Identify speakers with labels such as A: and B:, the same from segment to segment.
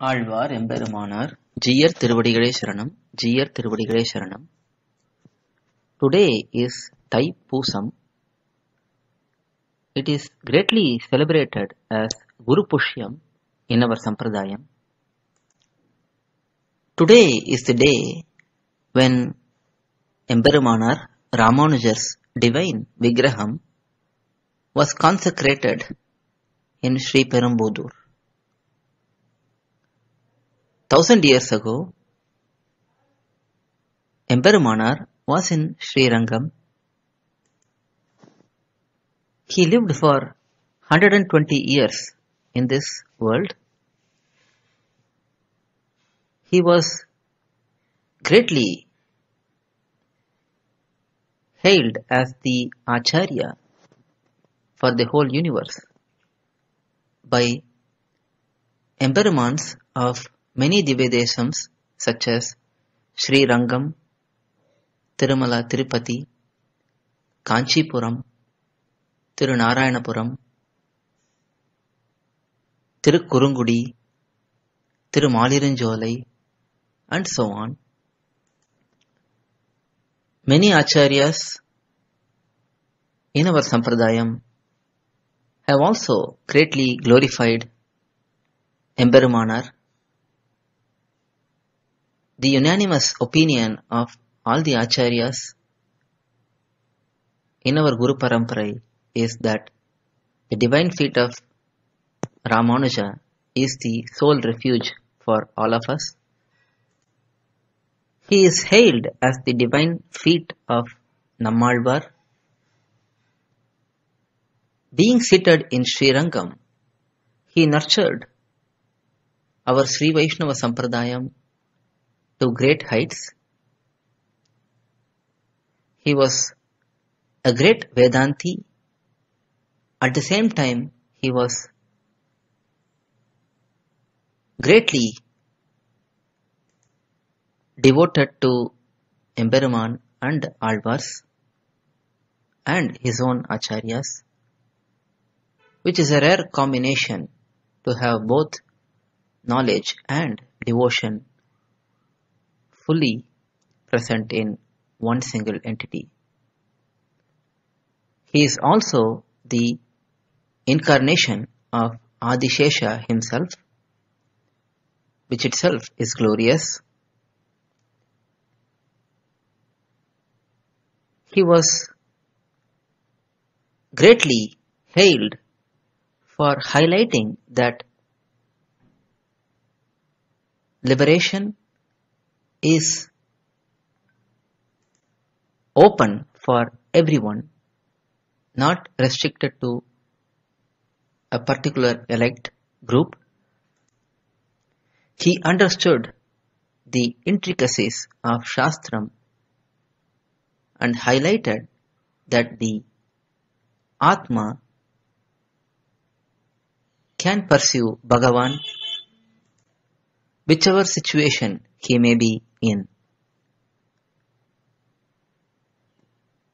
A: ஆழ்வார் எம்பெருமானார் ஜீயர் திருவடிகளே சரணம் ஜீயர் திருவடிகளே சரணம் today is Thai Poosam it is greatly celebrated as guru pushyam in our sampradayam today is the day when emperumanar ramanujar's divine vigraham was consecrated in Sri Perumbudur. Thousand years ago, Emperumanar was in Sri Rangam. He lived for 120 years in this world. He was greatly hailed as the Acharya for the whole universe by emperumans of many Divyadeshams such as Sri Rangam, Tirumala Tirupati, Kanchipuram, Tirunarayanapura, Tirukurungudi, Tirumalirunjolai, and so on. Many acharyas in our sampradayam have also greatly glorified Emberumanar. The unanimous opinion of all the acharyas in our Guru Paramparai is that the divine feet of Ramanuja is the sole refuge for all of us. He is hailed as the divine feet of Nammalvar. Being seated in Sri Rangam, he nurtured our Sri Vaishnava Sampradayam to great heights. He was a great Vedanti. At the same time, he was greatly devoted to Emberuman and Alvars and his own Acharyas, which is a rare combination to have both knowledge and devotion fully present in one single entity. He is also the incarnation of Adishesha himself, which itself is glorious. He was greatly hailed for highlighting that liberation is open for everyone, not restricted to a particular elect group. He understood the intricacies of Shastram and highlighted that the Atma can pursue Bhagavan whichever situation he may be in.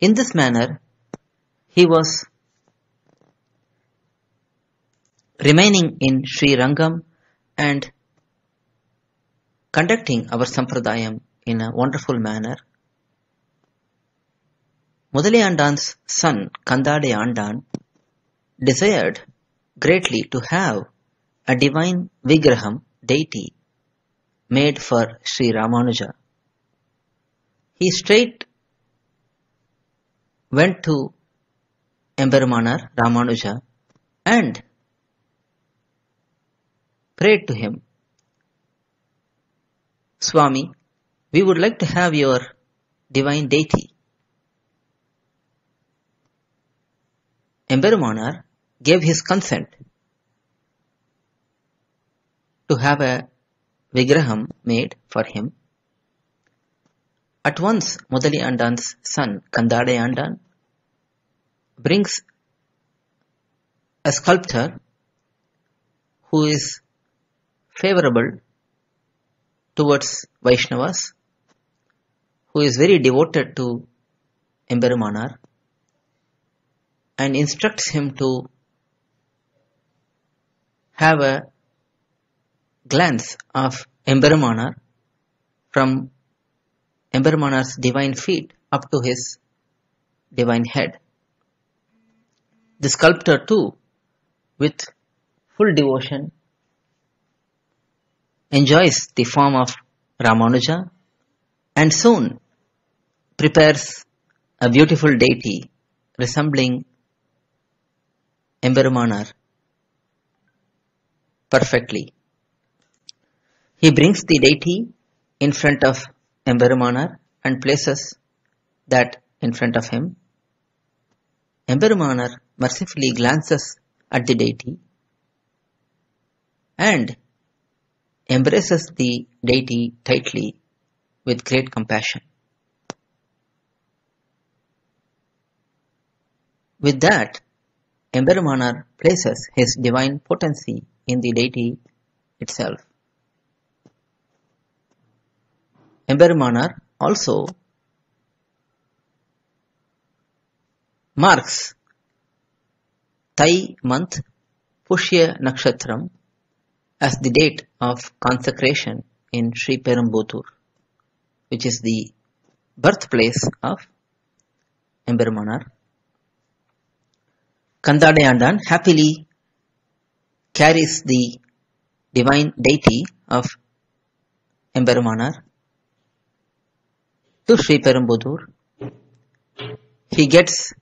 A: In this manner, he was remaining in Sri Rangam and conducting our Sampradayam in a wonderful manner. Mudaliyandan's son Kandade Andan desired greatly to have a divine Vigraham deity made for Sri Ramanuja. He straight went to Emberumanar Ramanuja and prayed to him, Swami, we would like to have your divine deity. Emberumanar gave his consent to have a Vigraham made for him. At once, Mudali Andan's son, Kandade Andan, brings a sculptor who is favorable towards Vaishnavas, who is very devoted to Emberumanar, and instructs him to have a glance of Emberumanar from Emberumanar's divine feet up to his divine head. The sculptor too, with full devotion, enjoys the form of Ramanuja and soon prepares a beautiful deity resembling Emberumanar perfectly. He brings the deity in front of Emberumanar and places that in front of him. Emberumanar mercifully glances at the deity and embraces the deity tightly with great compassion. With that, Emberumanar places his divine potency in the deity itself. Emberumanar also. Marks. Thai month Pushya Nakshatram as the date of consecration in Sri Perumbudur, which is the birthplace of Emberumanar. Kandadayandan happily carries the divine deity of Emberumanar to Sri Perumbudur. He gets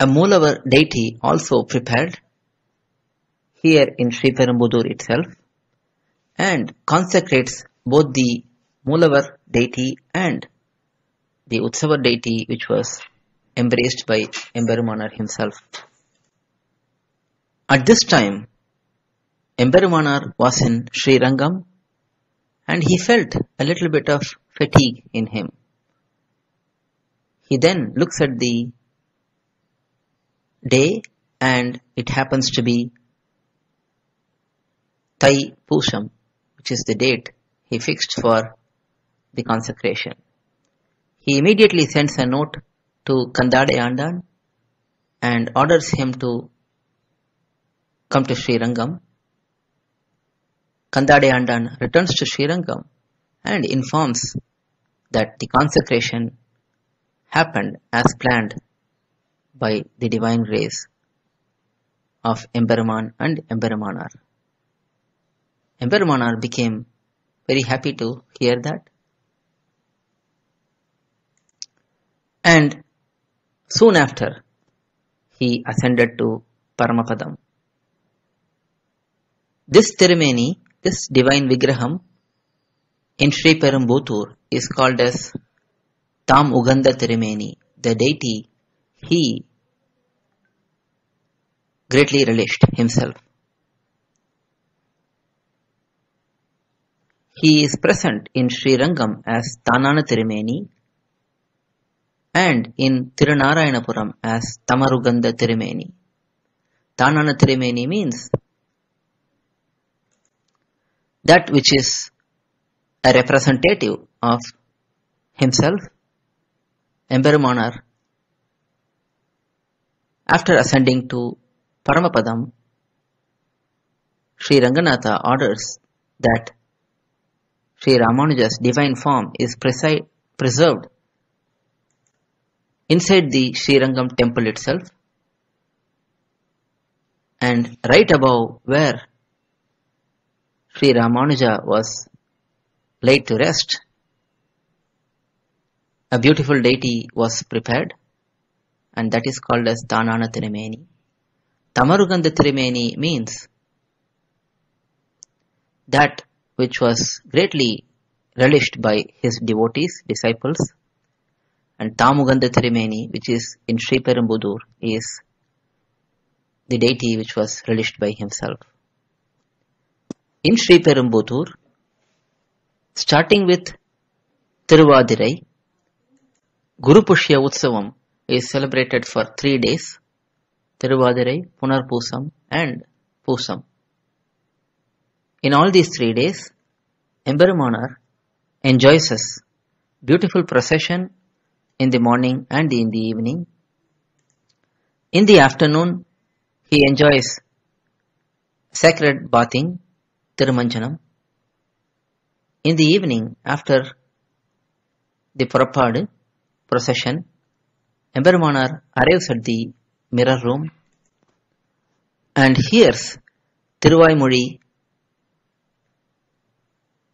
A: a Moolavar deity also prepared here in Sri Perumbudur itself and consecrates both the Moolavar deity and the Utsava deity which was embraced by Emberumanar himself. At this time, Emberumanar was in Sri Rangam and he felt a little bit of fatigue in him. He then looks at the day and it happens to be Thai Pusham, which is the date he fixed for the consecration. He immediately sends a note to Kandadayandan and orders him to come to Sri Rangam. Kandadayandan returns to Sri Rangam and informs that the consecration happened as planned by the divine rays of Emberuman and Emberumanar. Emberumanar became very happy to hear that and soon after he ascended to Paramapadam. This Tirumeni, this divine Vigraham in Sri Perumbutur is called as Tam Uganda Tirumeni, the deity he greatly relished himself. He is present in Sri Rangam as Tanana Tirumeni and in Tirunarayanapura as Tamaruganda Tirumeni. Tanana Tirumeni means that which is a representative of himself, Emberumanar. After ascending to Paramapadam, Sri Ranganatha orders that Sri Ramanuja's divine form is presi- preserved inside the Sri Rangam temple itself and right above where Sri Ramanuja was laid to rest, a beautiful deity was prepared and that is called as Tanana Tirumeni. Tirumeni means that which was greatly relished by his devotees, disciples, and Tamuganda Tirumeni, which is in Sri Perumbudur, is the deity which was relished by himself. In Sri Perumbudur, starting with Tiruvadirai, Guru Pushya Utsavam is celebrated for three days Tiruvadirai, Punarpusam, and Pusam. In all these three days, Emberumanar enjoys us beautiful procession in the morning and in the evening. In the afternoon, he enjoys sacred bathing, Tirumanjanam. In the evening, after the Purapadu procession, Emberumanar arrives at the mirror room and hears Tiruvaimozhi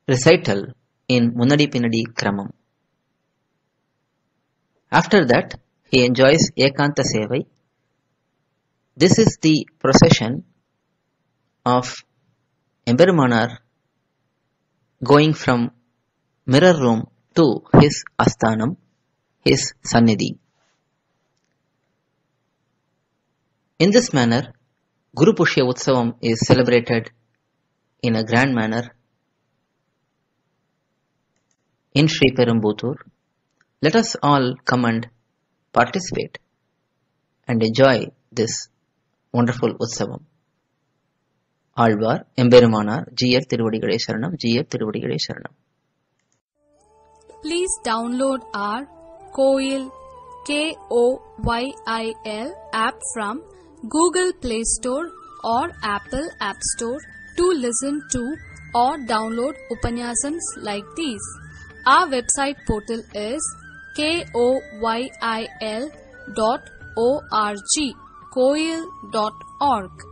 A: recital in Munadi Pinadi Kramam. After that, he enjoys Ekanta Sevai. This is the procession of Emberumanar going from mirror room to his asthanam, his sannidhi. In this manner, Guru Pushya Utsavam is celebrated in a grand manner in Sri Perumbutur. Let us all come and participate and enjoy this wonderful Utsavam.
B: Please download our Koil K O Y I L app from Google Play Store or Apple App Store to listen to or download Upanyasams like these. Our website portal is koyil.org, koil.org.